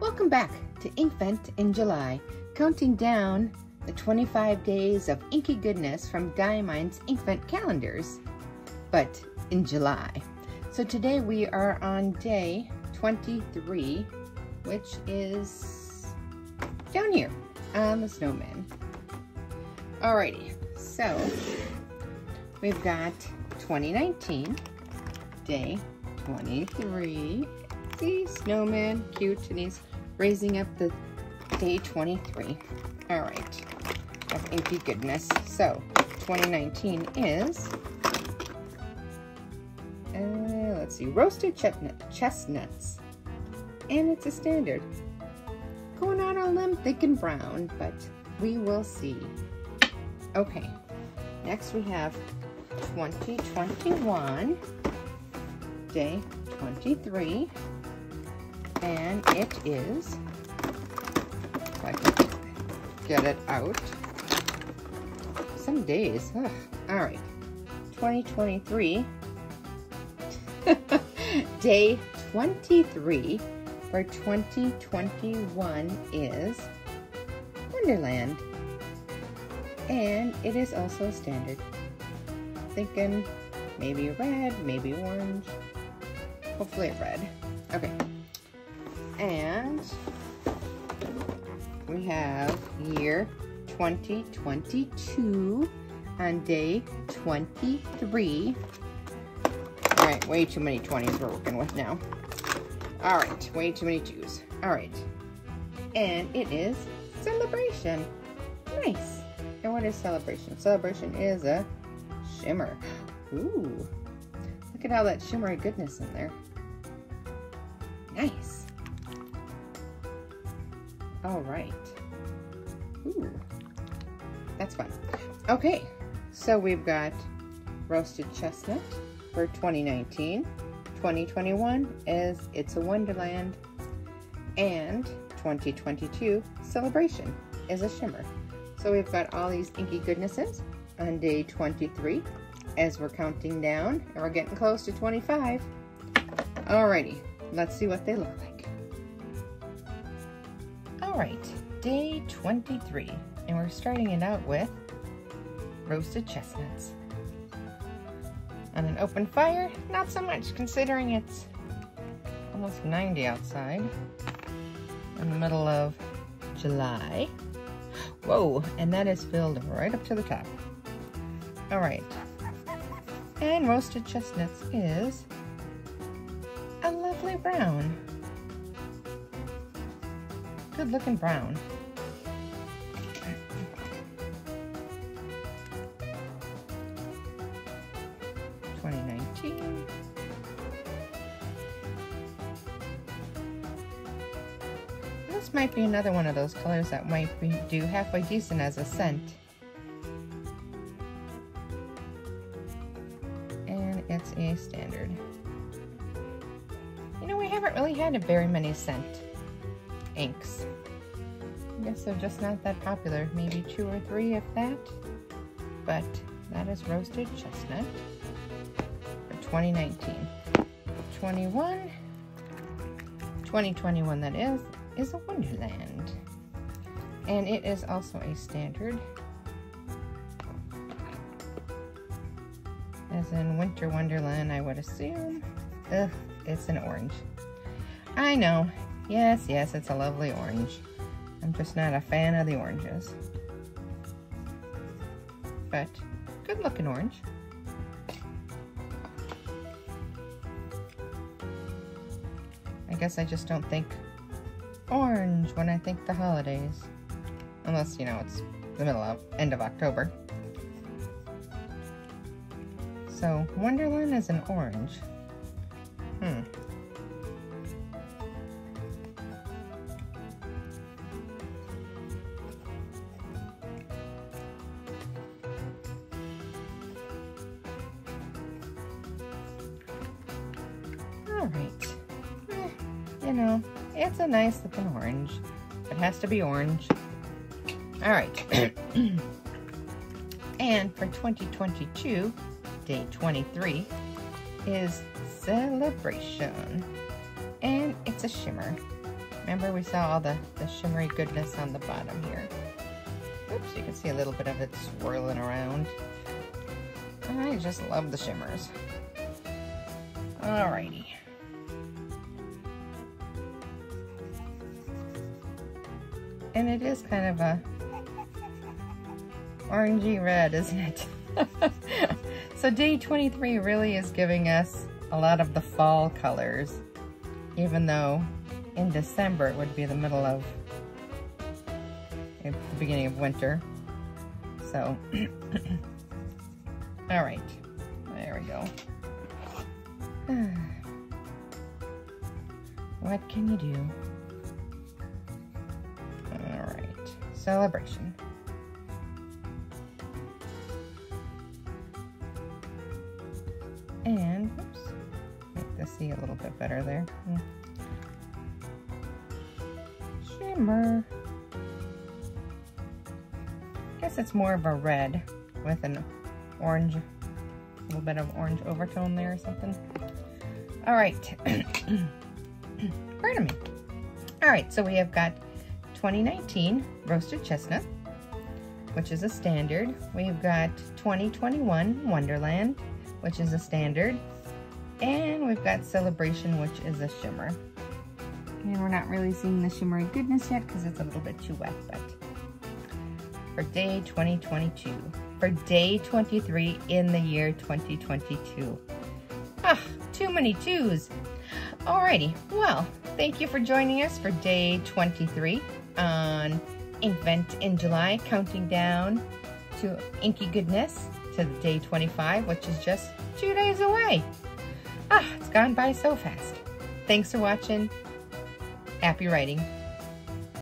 Welcome back to Inkvent in July, counting down the 25 days of inky goodness from Diamine's Inkvent calendars, but in July. So today we are on day 23, which is down here on the snowman. Alrighty, so we've got 2019, day 23. Snowman, cute, and he's raising up the day 23. All right, of inky goodness. So, 2019 is, uh, let's see, roasted chestnut, chestnuts. And it's a standard. Going on a limb, thick and brown, but we will see. Okay, next we have 2021, day 23 and it is, if I can get it out, some days, Ugh. all right, 2023, day 23 for 2021 is Wonderland, and it is also standard. Thinking maybe red, maybe orange, hopefully red. Okay and we have year 2022 on day 23. All right, way too many 20s we're working with now. All right, way too many twos. All right, and it is celebration. Nice. And what is celebration? Celebration is a shimmer. Ooh, look at all that shimmery goodness in there. Nice. All right. Ooh, that's fun. Okay, so we've got roasted chestnut for 2019. 2021 is It's a Wonderland. And 2022 Celebration is a shimmer. So we've got all these inky goodnesses on day 23 as we're counting down and we're getting close to 25. Alrighty, let's see what they look like. Alright, day 23, and we're starting it out with roasted chestnuts. On an open fire, not so much considering it's almost 90 outside in the middle of July. Whoa, and that is filled right up to the top. All right, and roasted chestnuts is a lovely brown good looking brown. Twenty nineteen. This might be another one of those colors that might be do halfway decent as a scent. And it's a standard. You know, we haven't really had a very many scent inks. I guess they're just not that popular. Maybe two or three, if that. But that is roasted chestnut for 2019. 21, 2021 that is, is a Wonderland. And it is also a standard. As in Winter Wonderland, I would assume. Ugh, it's an orange. I know, Yes, yes, it's a lovely orange. I'm just not a fan of the oranges. But good looking orange. I guess I just don't think orange when I think the holidays. Unless, you know, it's the middle of, end of October. So, Wonderland is an orange. Hmm. Alright. Eh, you know, it's a nice looking orange. It has to be orange. Alright. and for 2022, day 23, is Celebration. And it's a shimmer. Remember we saw all the, the shimmery goodness on the bottom here. Oops, you can see a little bit of it swirling around. I just love the shimmers. Alrighty. And it is kind of a orangey red, isn't it? so day 23 really is giving us a lot of the fall colors, even though in December it would be the middle of the beginning of winter. So, all right, there we go. what can you do? Celebration. And, oops, make this see a little bit better there. Hmm. Shimmer. Guess it's more of a red with an orange, a little bit of orange overtone there or something. All right. Pardon me. All right, so we have got 2019 Roasted Chestnut, which is a standard. We've got 2021 Wonderland, which is a standard. And we've got Celebration, which is a shimmer. And we're not really seeing the shimmery goodness yet because it's a little bit too wet, but for day 2022. For day 23 in the year 2022. Ah, too many twos. Alrighty, well, thank you for joining us for day 23 on Inkvent in July, counting down to inky goodness to the day 25, which is just two days away. Ah, it's gone by so fast. Thanks for watching. Happy writing.